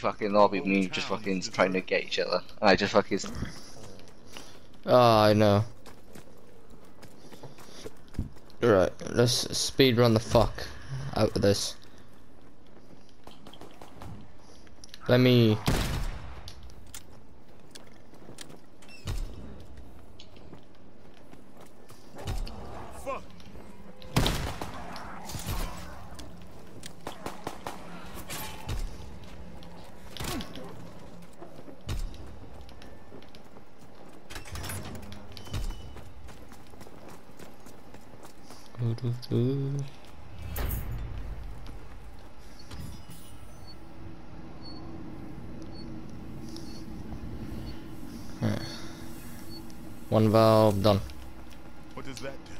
fucking lobby, me just fucking trying to get each other. I just fucking. Oh, I know. Right, let's speed run the fuck out of this. Let me. Fuck. One valve done. What does that do?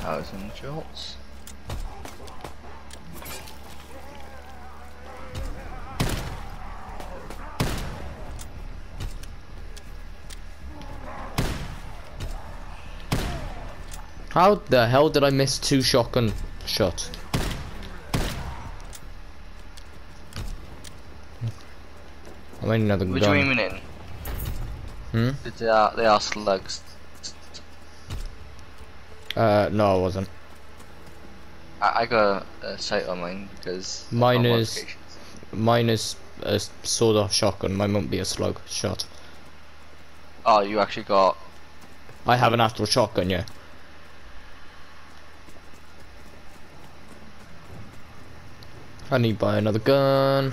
Thousand shots. How the hell did I miss two shotgun shots? I might another gun. you aiming in? Hmm? They are, they are slugs. Uh, no, I wasn't. I, I got a, sight on mine because. Mine is-. Mine is a sawed off shotgun. Mine won't be a slug shot. Oh, you actually got. I have an actual shotgun, yeah. I need to buy another gun.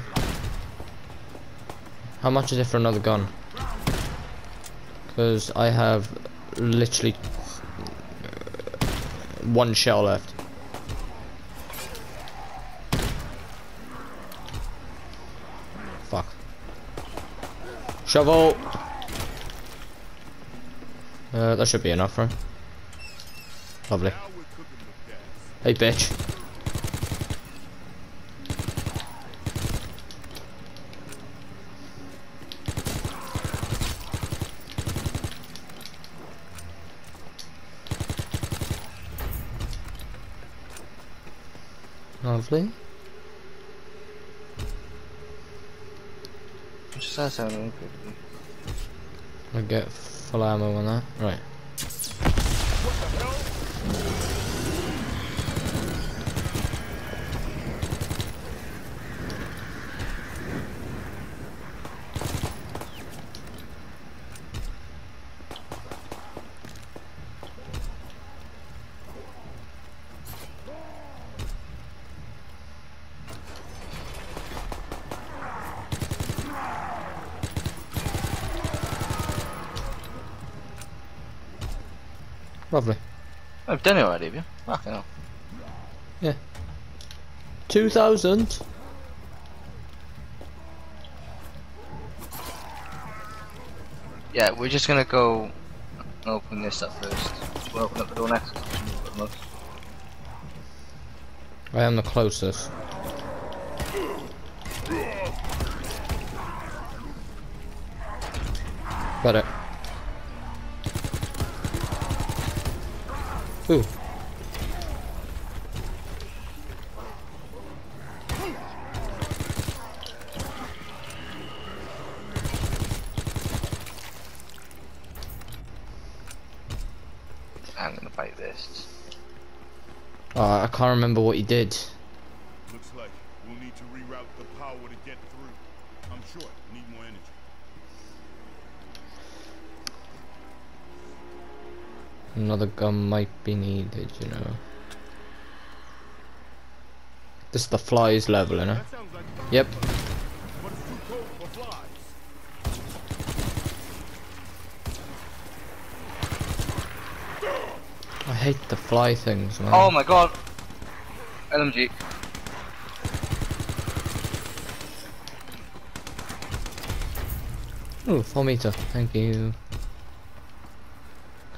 How much is it for another gun? Because I have literally one shell left. Fuck. Shovel! Uh, that should be enough, right? Lovely. Hey, bitch. Lovely. Just that sounding I get full ammo on that. Right. Lovely. I've done it already, have you? Fucking hell. 2000? Yeah, we're just gonna go open this up first. We'll open up the door next. I am the closest. Got it. Ooh. I'm gonna fight this. Oh, I can't remember what you did. Gun might be needed, you know. This is the flies level, you know? Like Yep. but it's too cold for flies. I hate the fly things, man. Oh my god! LMG. Ooh, 4 meter. Thank you.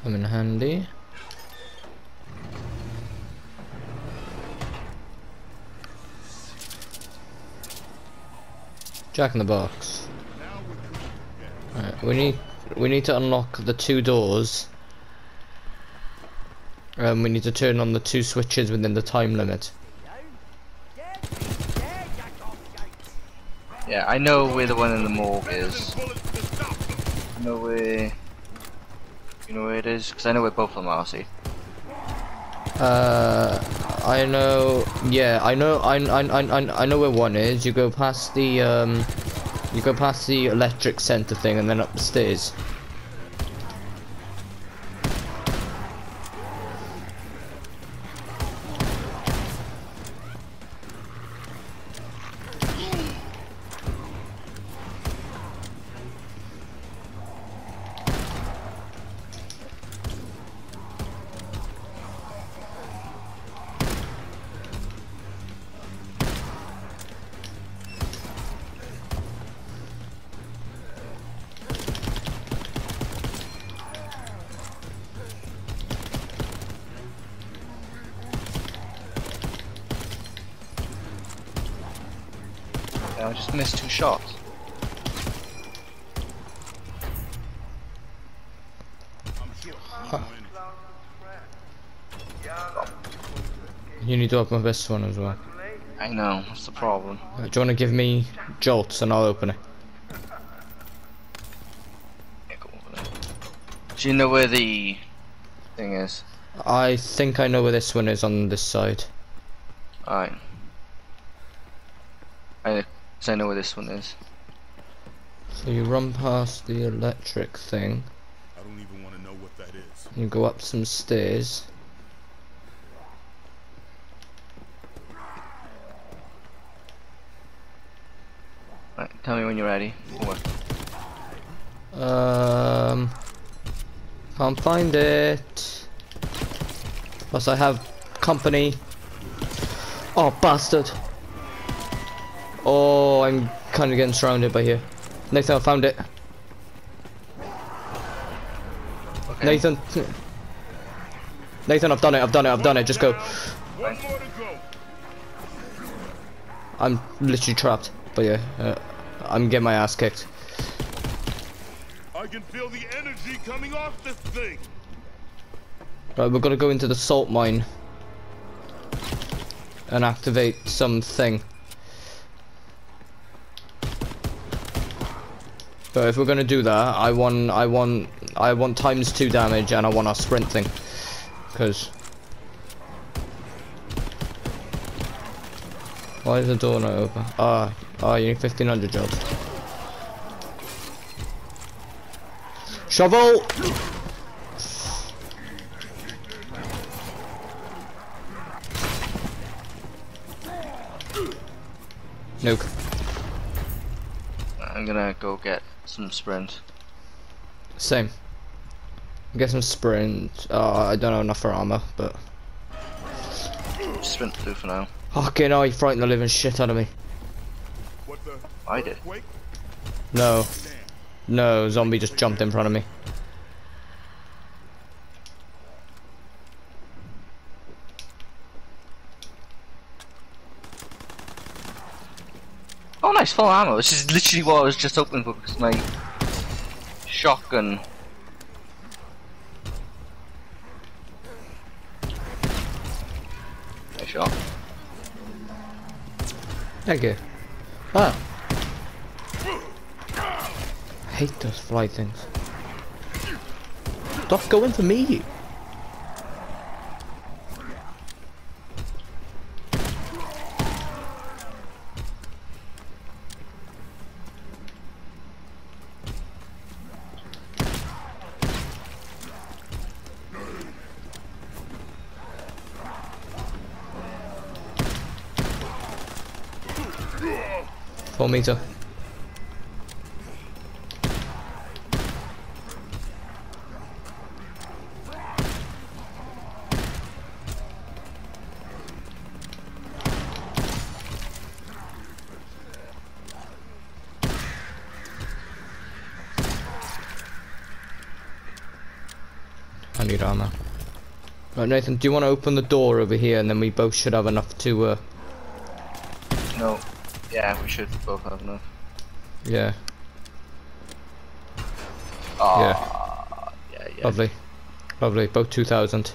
Come in handy. Jack in the box. Now we're. Alright, we need we need to unlock the two doors. Um, we need to turn on the two switches within the time limit. Yeah, I know where the one in the morgue is. I know where. You know where it is? Because I know where both of them are, see? Uh, I know. Yeah, I know. I I I I know where one is. You go past the um, you go past the electric center thing, and then up anything. You need to open this one as well. I know, what's the problem? Uh, do you want to give me jolts and I'll open it? Yeah, go over. Do you know where the thing is? I think I know where this one is on this side. Alright. I, 'cause I know where this one is. So you run past the electric thing. I don't even want to know what that is. You go up some stairs. Tell me when you're ready. Over. Um, can't find it. Plus, I have company. Oh, bastard! Oh, I'm kind of getting surrounded by here. Nathan, I found it. Okay. Nathan. Nathan, I've done it. I've done it. I've done it. Just go. One more to go. I'm literally trapped. But yeah, uh, I'm getting my ass kicked. I can feel the energy coming off this thing. Right, we're gonna go into the salt mine and activate something. But if we're gonna do that, I want, I want, I want times two damage, and I want our sprint thing, because. Why is the door not open? Ah, ah, you need 1500 jolts. Shovel! Nuke. I'm gonna go get some sprint. Same. Get some sprint. Oh, I don't have enough for armor, but. Sprint through for now. Fucking hell, you frightened the living shit out of me. What the? I did. No, no, zombie just jumped in front of me. Oh, nice, full ammo. This is literally what I was just hoping for because my shotgun. Nice shot. Thank you. Ah. I hate those fly things. Stop going for me. Meter. I need armor. Right, Nathan, do you want to open the door over here and then we both should have enough to, uh... No. Yeah, we should both have enough. Yeah, Oh, Yeah. yeah, yeah. lovely. Lovely, about 2,000.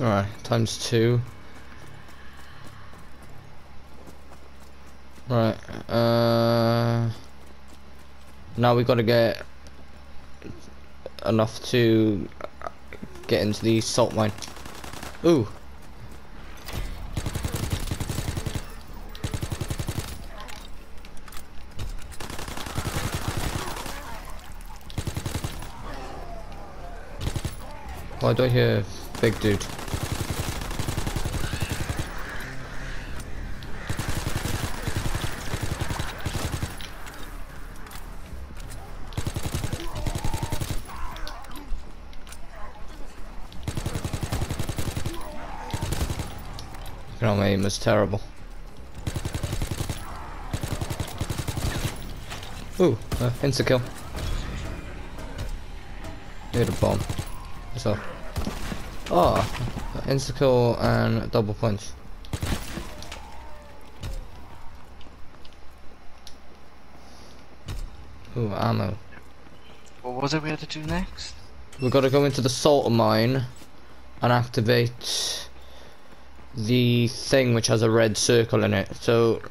Alright, times two. Right, uh... Now we gotta get enough to get into the salt mine. Ooh, Why do I hear big dude? Is terrible. Ooh, uh, insta kill. Need a bomb. So. Oh, insta kill and double punch. Ooh, ammo. What was it we had to do next? We gotta go into the salt mine and activate the thing which has a red circle in it. So,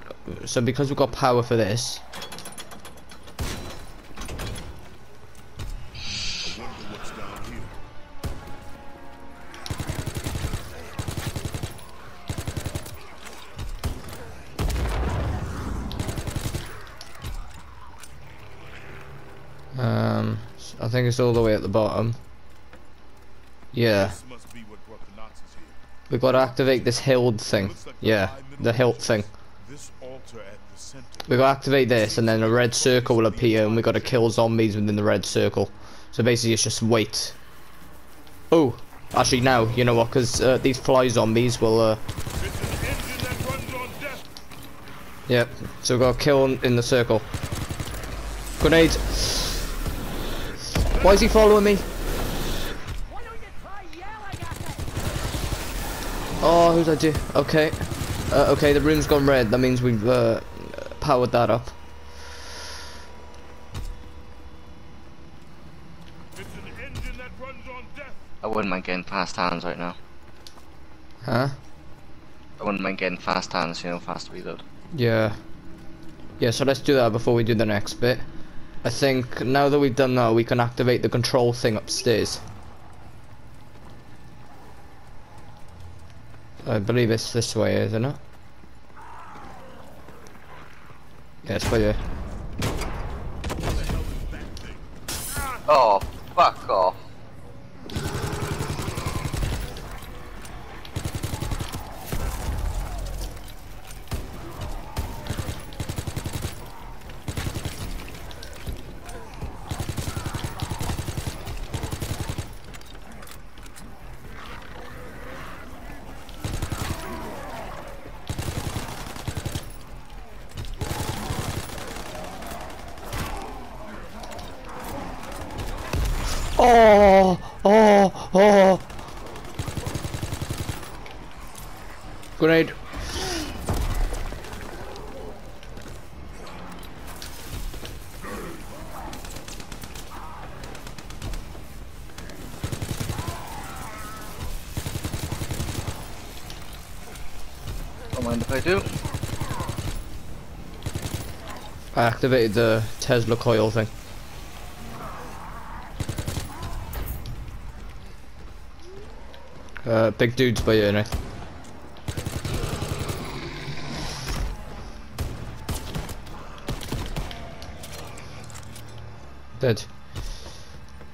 so because we've got power for this, um, I think it's all the way at the bottom. Yeah, we gotta activate this hilt thing. Yeah, the hilt thing. This altar at the center. We gotta activate this, and then a red circle will appear, and we gotta kill zombies within the red circle. So basically, it's just wait. Oh, actually, now you know what? Because uh, these fly zombies will. Uh, It's an engine that runs on death. yep. So we gotta kill in- in the circle. Grenade. Why is he following me? Oh, who's that? do? Okay. Uh, okay, the room's gone red. That means we've uh, powered that up. It's an engine that runs on death. I wouldn't mind getting fast hands right now. Huh? I wouldn't mind getting fast hands, you know, fast reload. Yeah. Yeah, so let's do that before we do the next bit. I think now that we've done that, we can activate the control thing upstairs. I believe it's this way, isn't it? Yeah, it's by there. Oh, fuck off. Oh, oh, oh. Grenade. Don't mind if I do. I activated the Tesla coil thing. Big dudes by you, Nick. Dead.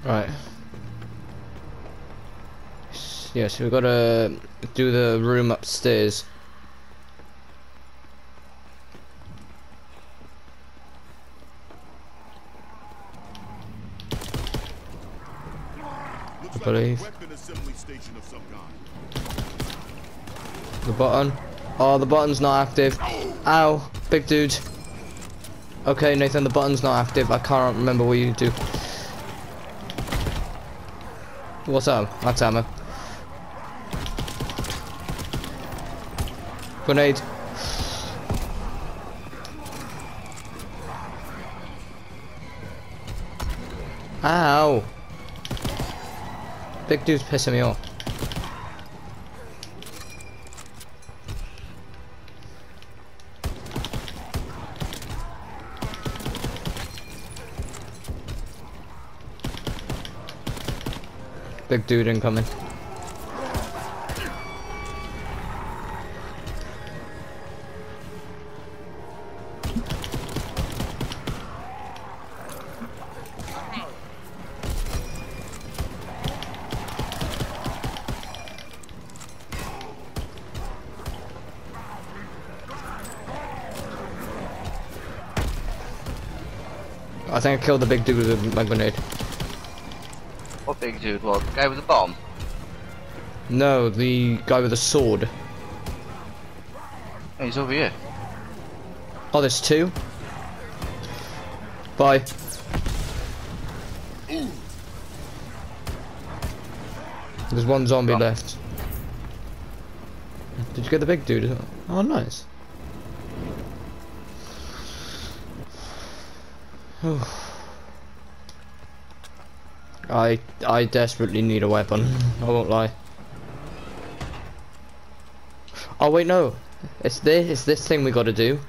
Right. Yeah, so we've got to do the room upstairs. Like believe. button. Oh, the button's not active. Ow, big dude. Okay, Nathan, the button's not active. I can't remember what you do. What's up? That's ammo. Grenade. Ow. Big dude's pissing me off. Dude incoming. I think I killed the big dude with my grenade. Dude? What? The guy with the bomb? No, the guy with the sword. Oh, he's over here. Oh, there's two. Bye. There's one zombie Oh. left. Did you get the big dude? Oh, nice. I I desperately need a weapon. I won't lie. Oh wait, no. It's this. It's this thing we got to do.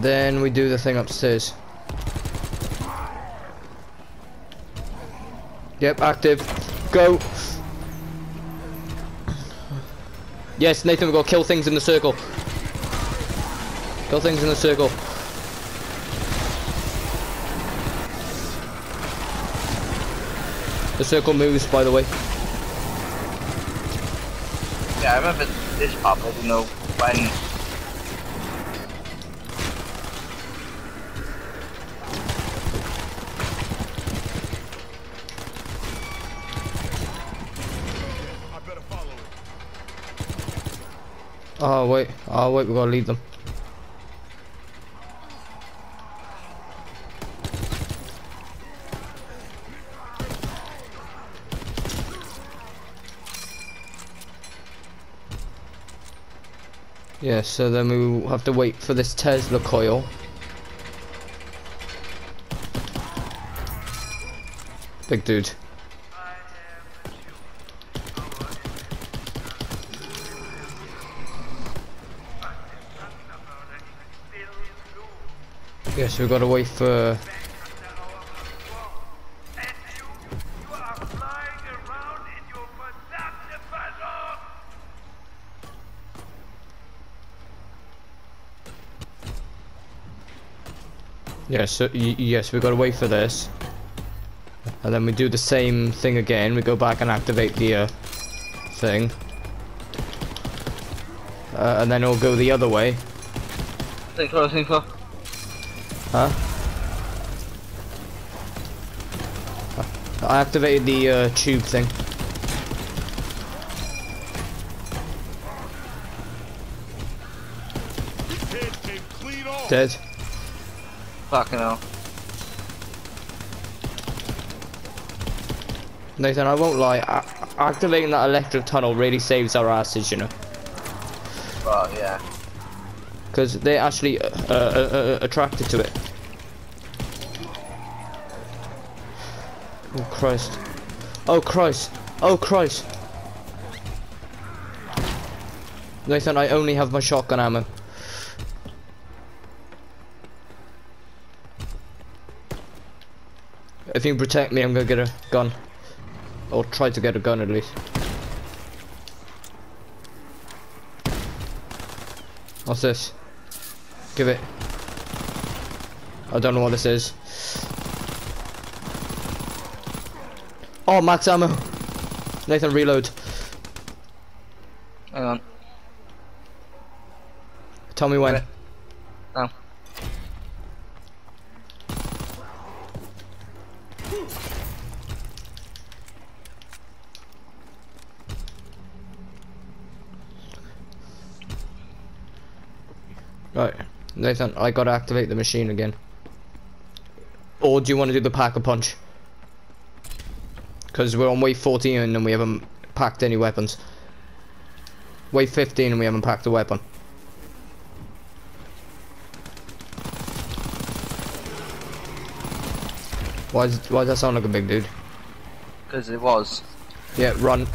Then we do the thing upstairs. Yep, active. Go. Yes, Nathan, we've got to kill things in the circle. Kill things in the circle. The circle moves, by the way. Yeah, I remember this pop. I didn't know when. I better follow it. Oh wait, oh wait, we gotta lead them. Yeah, so then we will have to wait for this Tesla coil. Big dude. So we've got to wait for... Yeah, so yes, we've got to wait for this. And then we do the same thing again. We go back and activate the uh, thing. Uh, and then it'll go the other way. Think think. Huh? I activated the uh, tube thing. His head came clean off. Dead. Fucking hell. Nathan, I won't lie. A activating that electric tunnel really saves our asses, you know. But yeah. Because they're actually uh, uh, uh, uh, attracted to it. Christ. Oh Christ. Oh Christ. Nathan, I only have my shotgun ammo. If you can protect me, I'm gonna get a gun. Or try to get a gun at least. What's this? Give it. I don't know what this is. Oh, max ammo. Nathan, reload. Hang on. Tell me when. Now. Right, Nathan, I gotta activate the machine again. Or do you want to do the pack a punch? Because we're on wave 14 and we haven't packed any weapons. Wave 15 and we haven't packed a weapon. Why, is, why does that sound like a big dude? Because it was. Yeah, run.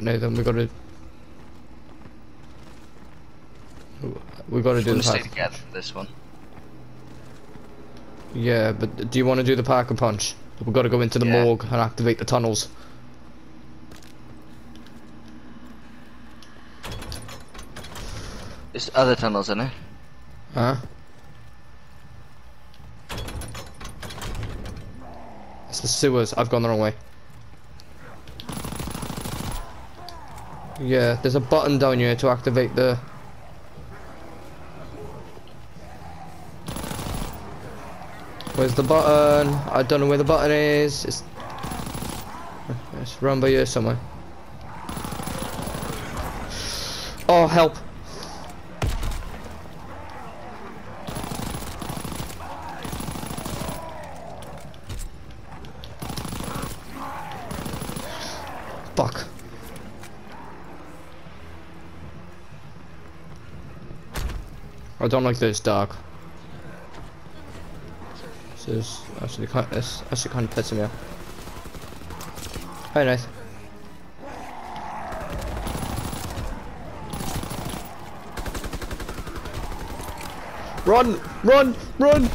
Right, Nathan, we gotta. We gotta do We'll the stay together for this one. Yeah, but do you want to do the pack a punch? We've got to go into the Yeah. morgue and activate the tunnels. There's other tunnels in it. Huh? It's the sewers. I've gone the wrong way. Yeah, there's a button down here to activate the. Where's the button? I don't know where the button is. It's, it's run by here somewhere. Oh, help! Fuck. I don't like this dark. This is actually kind this actually kind of pissing me off. Hi, nice. Run! Run! Run!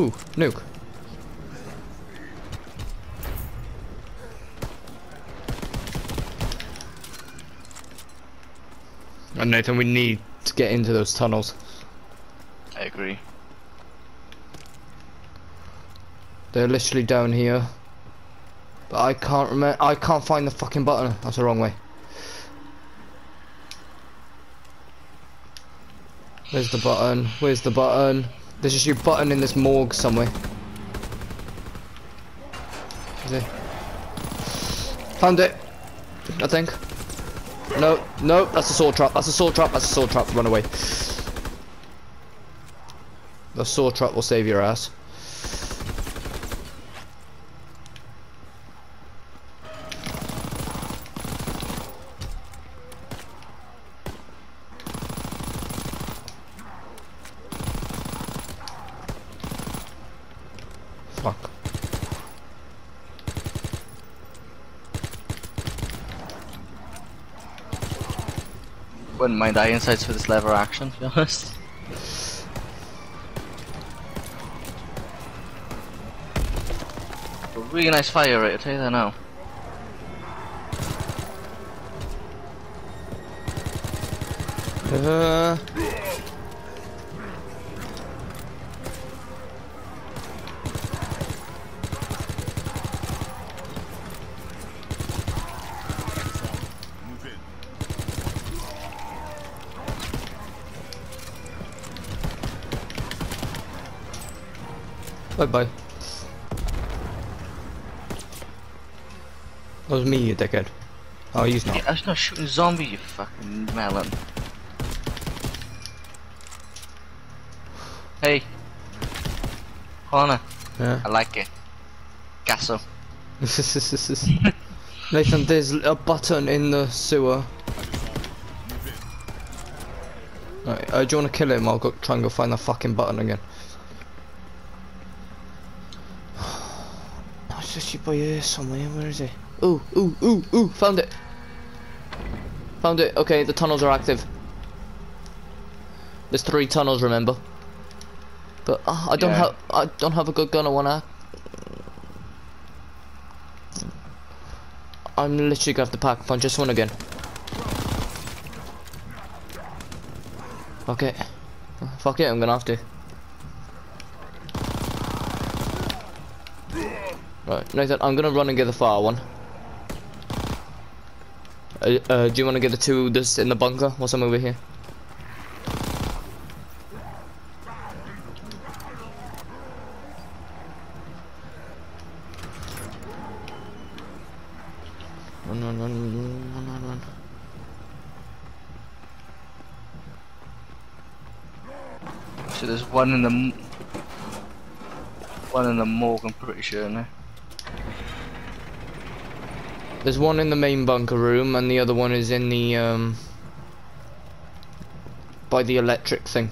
Ooh, nuke. And Nathan, we need to get into those tunnels. I agree. They're literally down here. But I can't remember. I can't find the fucking button. That's the wrong way. Where's the button? Where's the button? There's just your button in this morgue somewhere. It? Found it. I think. No, no, that's a sword trap. That's a sword trap. That's a sword trap. Run away. The sword trap will save your ass. Fuck. Wouldn't mind eye insights for this lever action, to be honest. A really nice fire rate, I'll tell you that now. Uh, Bye bye. That was me, you dickhead. Oh, he's not. Yeah, I was not shooting zombie, you fucking melon. Hey. Connor, Yeah. I like it. Gasso. Nathan, there's a button in the sewer. Right, uh, do you want to kill him? I'll go try and go find the fucking button again. Oh, just by here somewhere. Where is he? Ooh, ooh, ooh, ooh! Found it. Found it. Okay, the tunnels are active. There's three tunnels, remember? But uh, I don't Yeah. have I don't have a good gun. I wanna. I'm literally gonna have to pack punch this one again. Okay. Fuck it, I'm gonna have to. Nathan, I'm gonna run and get the far one. Uh, uh, do you want to get the two that's in the bunker whilst I'm over here? Run, run, run, run, run, run, run. So there's one in the one in the morgue. I'm pretty sure now. There's one in the main bunker room, and the other one is in the um by the electric thing.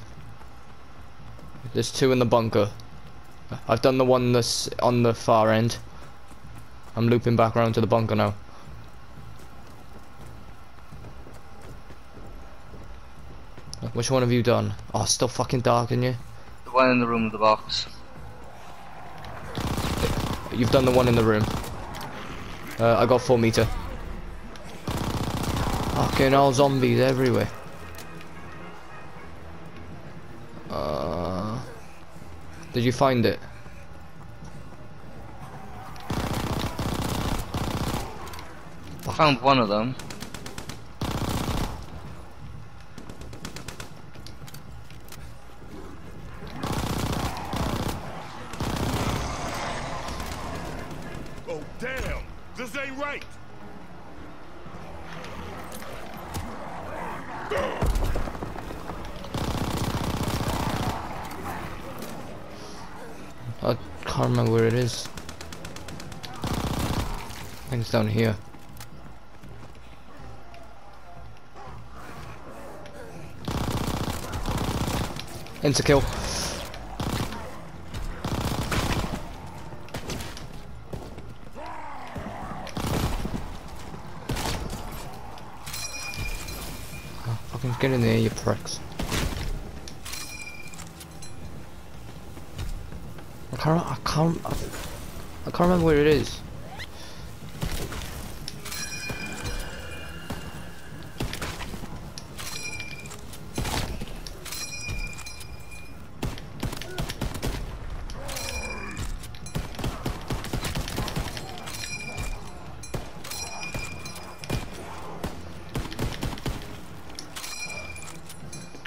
There's two in the bunker. I've done the one that's on the far end. I'm looping back around to the bunker now. Which one have you done? Oh, it's still fucking dark in you. The one in the room with the box. You've done the one in the room. Uh, I got four meter. Fucking all zombies everywhere. Uh, did you find it? Found one of them. Oh, damn! This ain't right! I can't think it's down here. Insta kill. Oh, fucking get in there, you pricks. I can't. I can't. I can't remember where it is.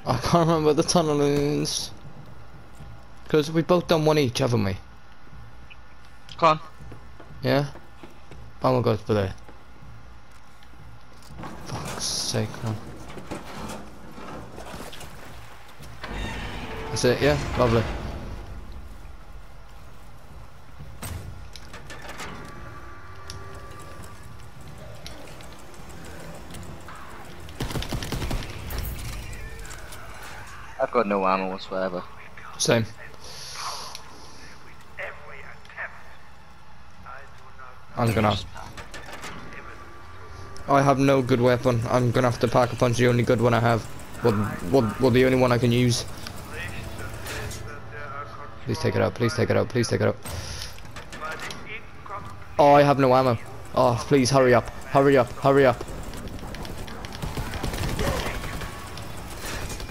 I can't remember the tunnel is. Because we both done one each, haven't we? Come on. Yeah? Oh my god, for there. Fuck's sake, man. That's it, yeah? Lovely. I've got no ammo whatsoever. Same. every attempt. I do not I'm gonna. I have no good weapon. I'm gonna have to pack a punch the only good one I have. Well, well, well the only one I can use. Please take it out, please take it out, please take it out. by the incomplete Oh, I have no ammo. Oh, please hurry up, hurry up, hurry up.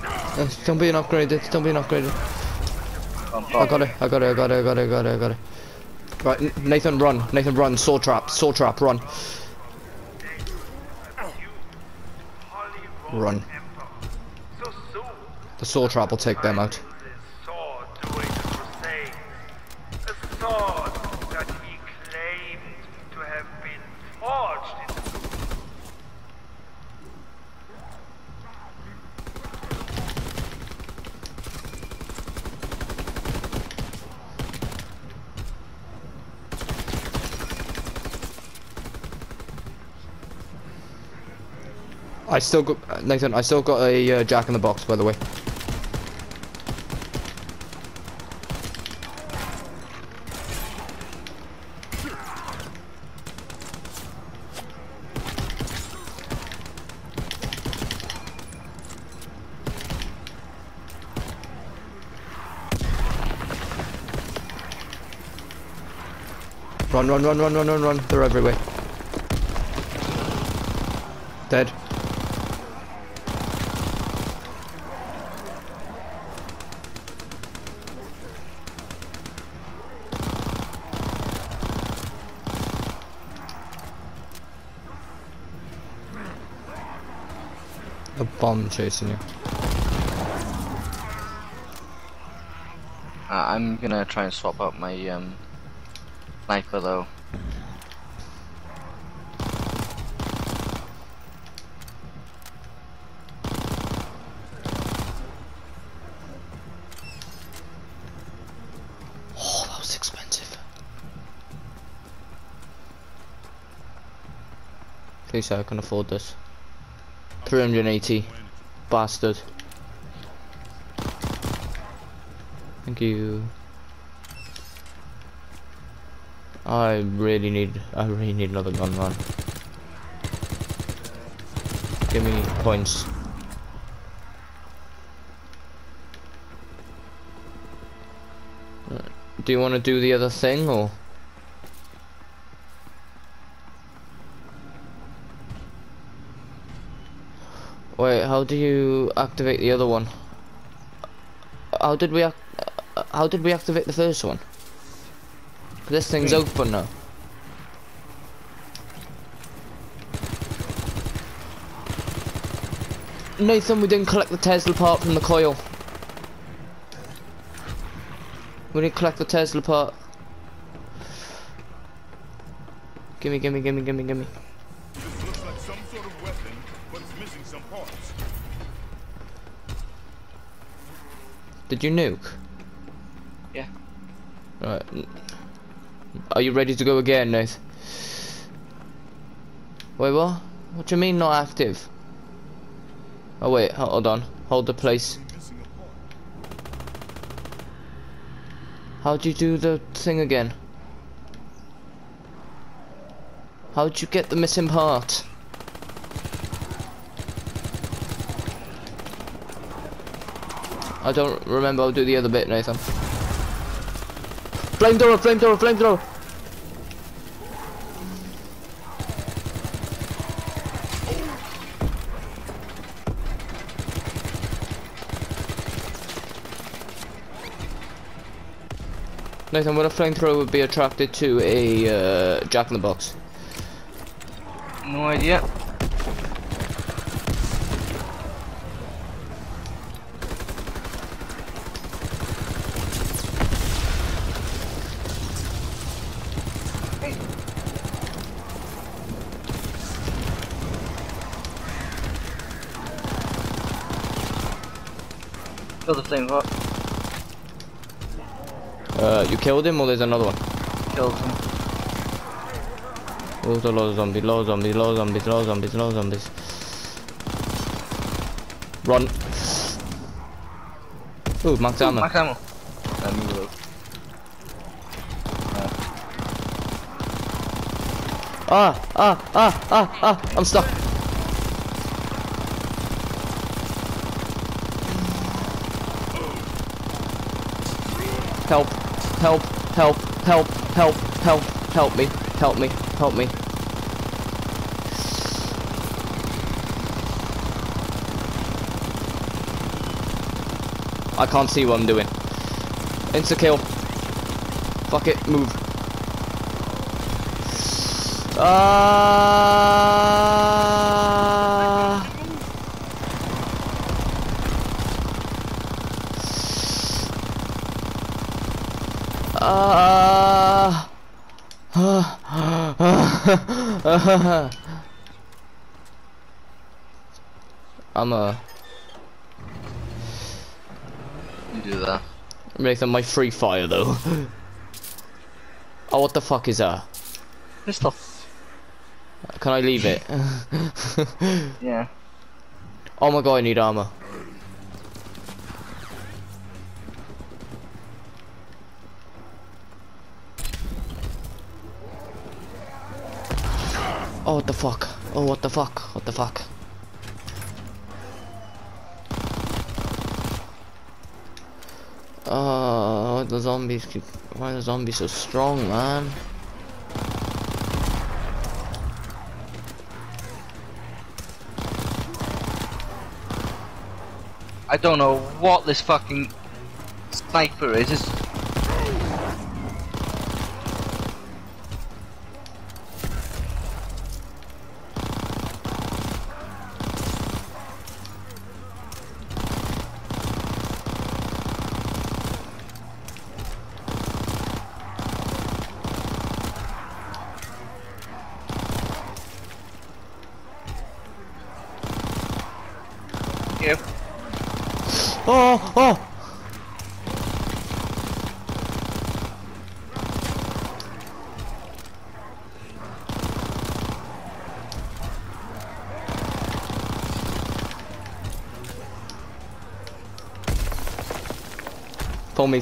Uh, still being upgraded, still being upgraded. Come I on. got it, I got it, I got it, I got it, I got it, I got it. Right, Nathan, run. Nathan, run. Saw trap, saw trap, run. Run. Emperor. So soon, The saw trap will take them out. this sword during the crusade. sword that he claimed to have been forged in the I still got Nathan. I still got a uh, Jack in the Box, by the way. Run, run, run, run, run, run, run. They're everywhere. Dead. A bomb chasing you. Uh, I'm gonna try and swap out my um sniper though. Oh, that was expensive. Please, I can afford this. 380. Bastard. Thank you. I really need, I really need another gun man. Give me points. Uh, Do you want to do the other thing or? Wait, how do you activate the other one? How did we how did we activate the first one? This thing's hmm. open now. Nathan, we didn't collect the Tesla part from the coil. We didn't collect the Tesla part. Gimme, gimme, gimme, gimme, gimme. Did you nuke? Yeah. Right. Are you ready to go again, Nath? Wait, what? What do you mean not active? Oh wait, hold on. Hold the place. Missing a part. How'd you do the thing again? How'd you get the missing part? I don't remember. I'll do the other bit, Nathan. Flamethrower, flamethrower, flamethrower! Nathan, would a flamethrower would be attracted to a uh, Jack in the Box? No idea. Kill the hot. Uh, you killed him or there's another one? Killed him. Oh, there's a lot of zombies, lot of zombies, lot of zombies, lot of zombies, lot of zombies. Run. Ooh, max ammo. Max ammo. Let me reload. Ah, ah, ah, ah, ah, I'm stuck. Help, help, help, help, help, help, help me, help me, help me. I can't see what I'm doing. Insta kill. Fuck it, move. Ah. Uh, I'm a You do that. making my free fire though. oh, what the fuck is that? Pistol. Can I leave it? Yeah. oh my god, I need armor. Oh, what the fuck? Oh, what the fuck? What the fuck? Oh, the zombies keep. Why are the zombies so strong, man? I don't know what this fucking sniper is. It's here. Oh, oh! Pull me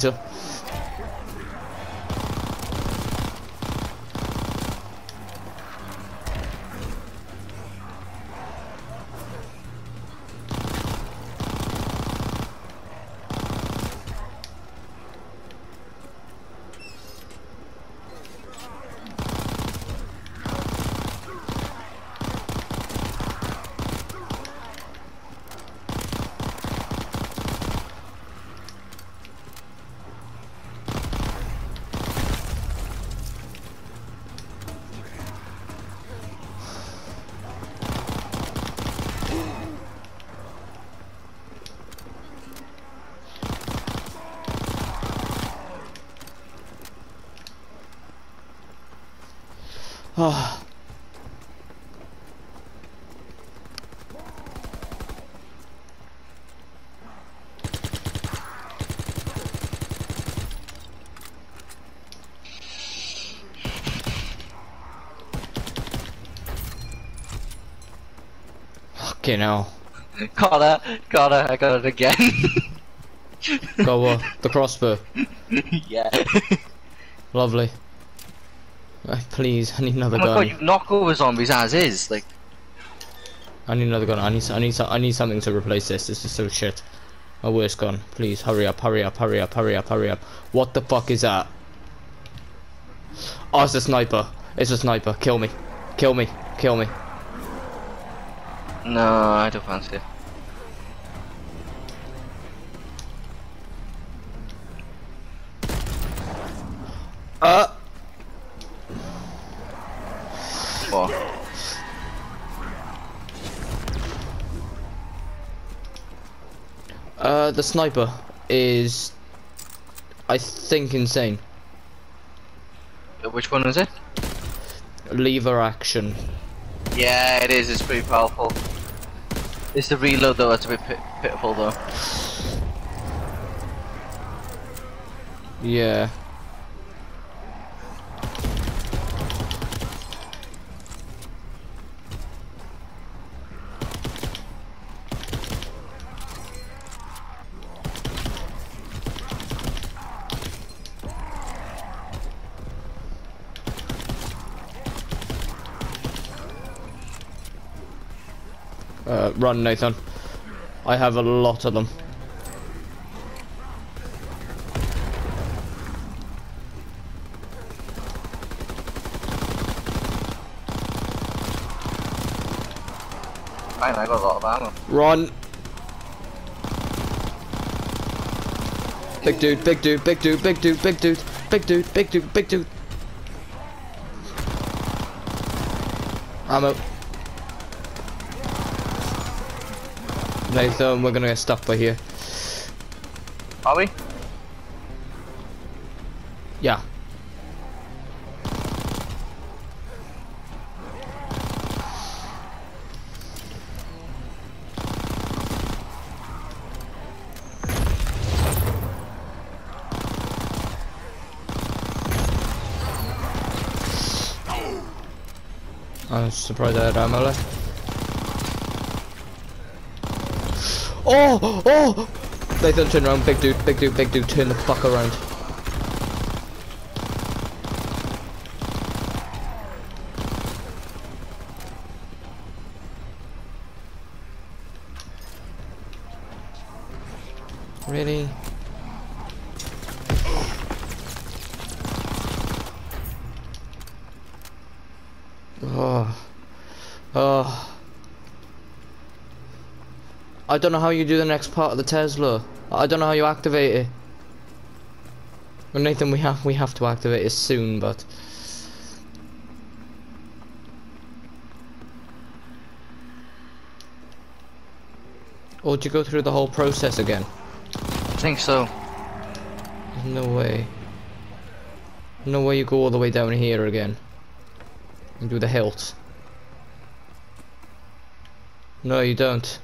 Fucking hell. Got it. Got it. I got it again. Go uh, the crossbow. yeah. Lovely. Uh, please, I need another Oh my god, gun. you knock over zombies as is. Like, I need another gun. I need. I need. I need something to replace this. This is so shit. My worst gun. Please hurry up. Hurry up. Hurry up. Hurry up. Hurry up. What the fuck is that? Oh, it's a sniper. It's a sniper. Kill me. Kill me. Kill me. No, I don't fancy it. Uh. What? Uh, the sniper is, I think, insane. Which one is it? Lever action. Yeah, it is. It's pretty powerful. It's the reload though. That's a bit pit pitiful though. Yeah. Uh, run, Nathan. I have a lot of them. Fine, I got a lot of ammo. Run. Big dude, big dude, big dude, big dude, big dude, big dude, big dude, big dude. Ammo. Nathan, we're gonna get stuck by here. Are we? Yeah. I'm surprised I had ammo left. Oh! Oh! Nathan, turn around, big dude, big dude, big dude, turn the fuck around. Really? Oh. Oh. I don't know how you do the next part of the Tesla. I don't know how you activate it. Well, Nathan, we have we have to activate it soon, but or do you go through the whole process again? I think so. No way. No way you go all the way down here again. And do the hilt. No, you don't.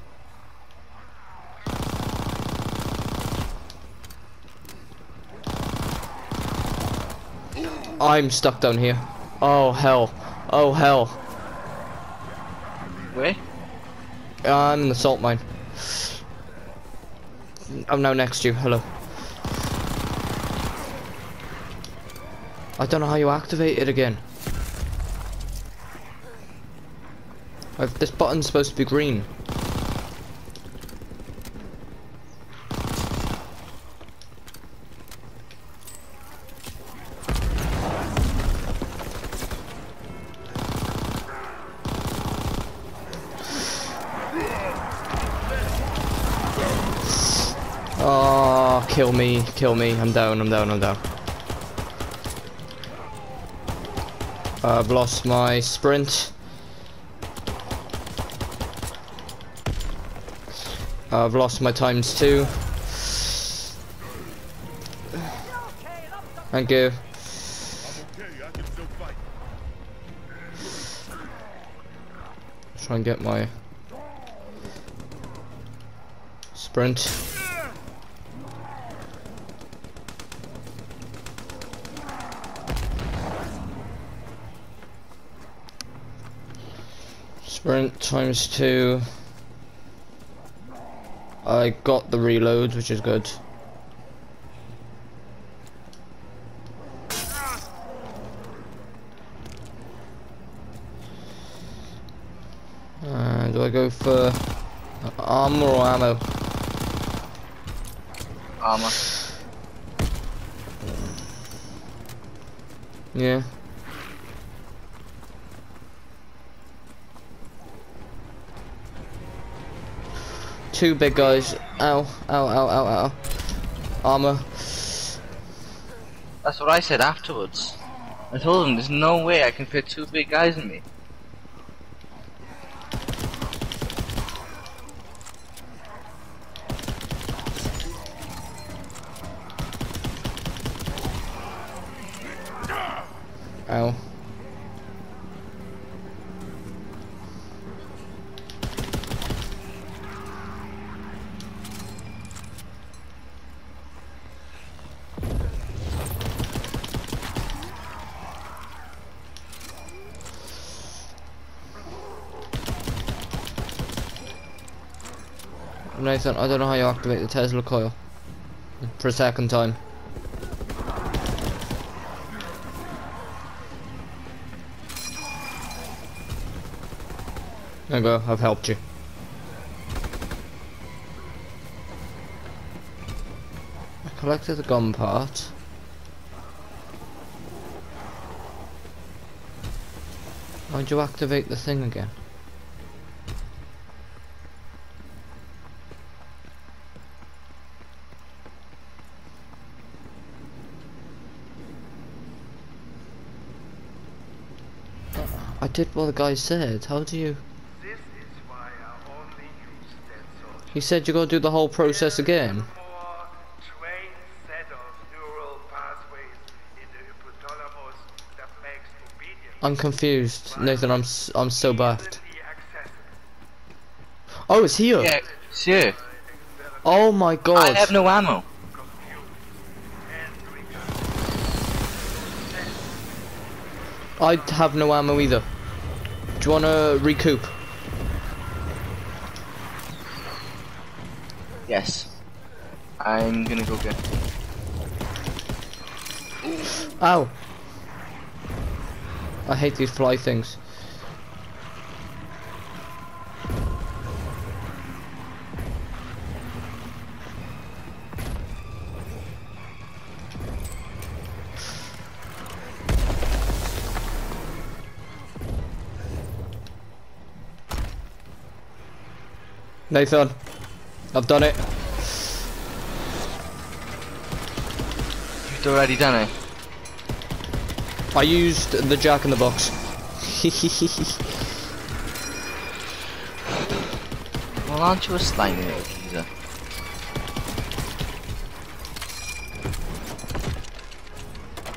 I'm stuck down here. Oh hell. Oh hell. Where? Uh, I'm in the salt mine. I'm now next to you. Hello. I don't know how you activate it again. i this button's supposed to be green. Kill me. I'm down, I'm down, I'm down. I've lost my sprint. I've lost my times two. Thank you. Try and get my sprint. Sprint times two. I got the reloads, which is good. Uh, do I go for armor or ammo? Armor. Yeah. Two big guys. Ow, ow, ow, ow, ow. Armor. That's what I said afterwards. I told him there's no way I can fit two big guys in me. Ow. Nathan, I don't know how you activate the Tesla coil. For a second time. There you go, I've helped you. I collected the gun part. How'd you activate the thing again? Did what the guy said. How do you? This is why I only use dead. He said you gotta do the whole process again. Set of neural pathways in I'm confused, Nathan. I'm s- I'm so baffed. Oh, it's here. Yeah, it's here. Oh my god. I have no ammo. I have no ammo either. Do you wanna recoup? Yes. I'm gonna go get. Ow. I hate these fly things. Nathan, I've done it. You've already done it. I used the jack in the box. Well, aren't you a slimy little geezer?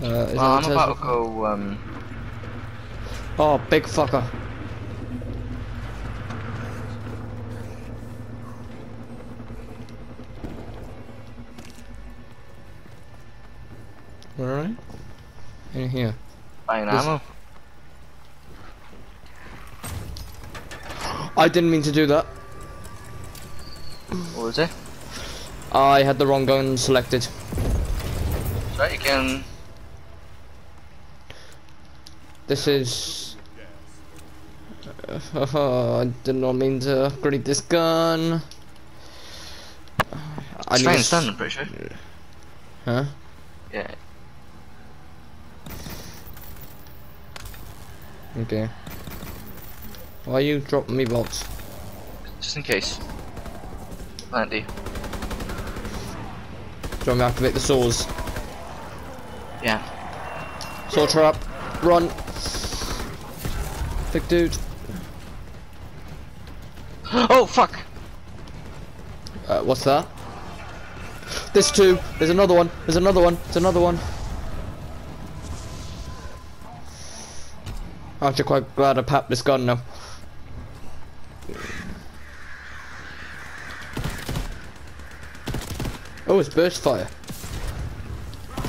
Uh, is Well, I'm about to go. Um, Oh, big fucker. Alright. In here. buy an ammo. I didn't mean to do that. What was it? I had the wrong gun selected. So you can. This is. Uh, I did not mean to upgrade this gun. I It's need fine, to it's done, I'm pretty sure. Huh? Yeah. Okay. Why are you dropping me jolts? Just in case. Plenty. Do you want me to activate the saws? Yeah. Saw trap. Run. Big dude. oh fuck! Uh, what's that? This too. There's another one. There's another one. There's another one. Aren't you quite glad I papped this gun now? Oh, it's burst fire.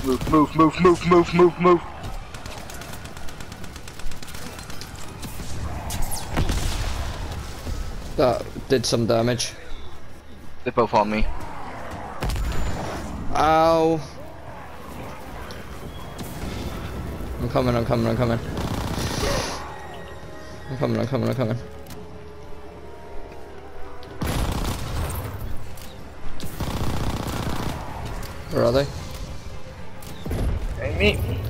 Move, move, move, move, move, move, move. That did some damage. They're both on me. Ow. I'm coming, I'm coming, I'm coming. I'm coming, I'm coming, I'm coming. Where are they? Hey, me.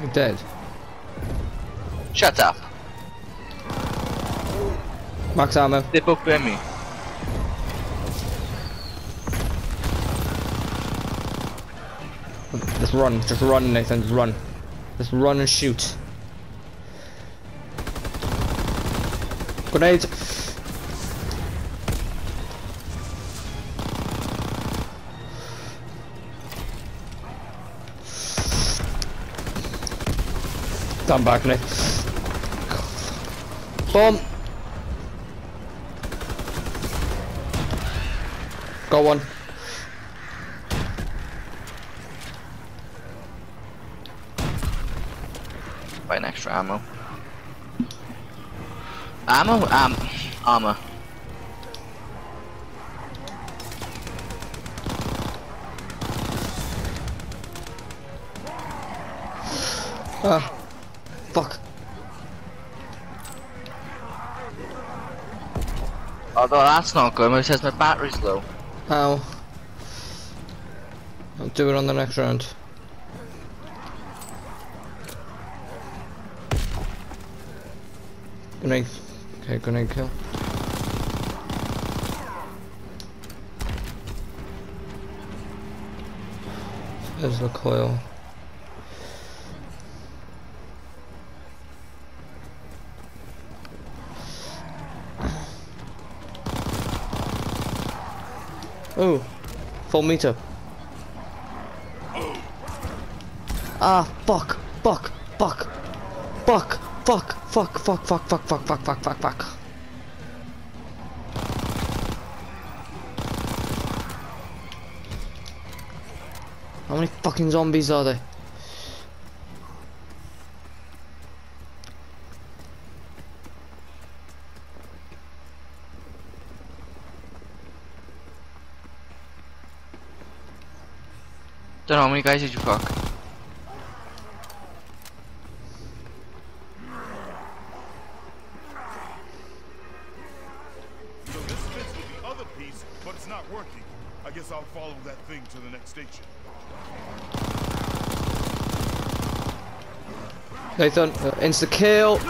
You're dead. Shut up. Max ammo. They're both behind me. Just run, just run, Nathan, just run. Just run and shoot. Grenades! Stand back, Nick. Bomb! Got one. Extra ammo. Ammo? Am armor. Ah. Fuck. Although that's not good, it says my battery's low. Ow. I'll do it on the next round. Grenade. Okay, grenade kill. There's the coil. Oh, full meter. Ah, fuck, fuck, fuck, fuck, fuck, fuck, fuck, fuck, fuck, fuck, fuck, fuck, fuck, fuck. How many fucking zombies are there? Don't know how many guys did you fuck? Nathan, uh, insta kill.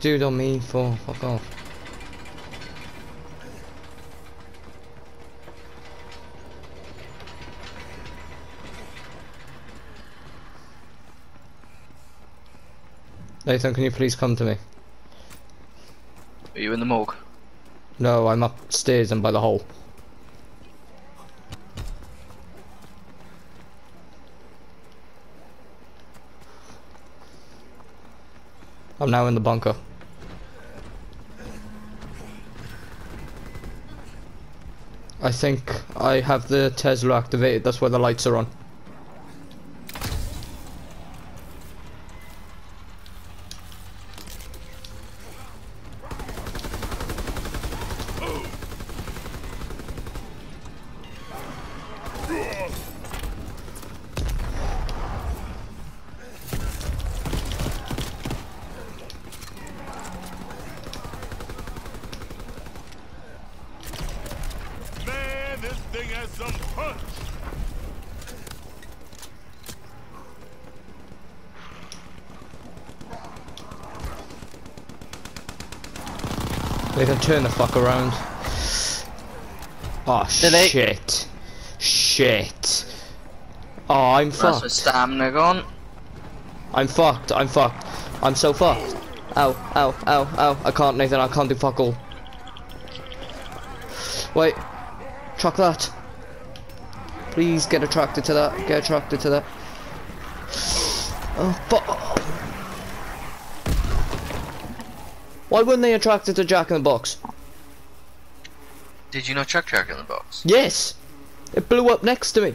Dude on me for? Fuck off. Nathan, can you please come to me? Are you in the morgue? No, I'm upstairs and by the hole. I'm now in the bunker. I think I have the Tesla activated, that's where the lights are on. Turn the fuck around. Oh Delete. shit. Shit. Oh, I'm That's fucked. stamina gone. I'm fucked. I'm fucked. I'm so fucked. Ow, ow, ow, ow. I can't, Nathan. I can't do fuck all. Wait. Truck that. Please get attracted to that. Get attracted to that. Oh, fuck. Why weren't they attracted to Jack in the Box? Did you not chuck Jack in the box? Yes! It blew up next to me.